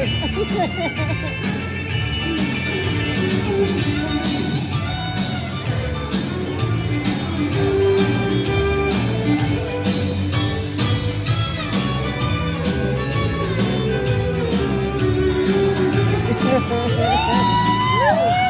Ha ha ha ha!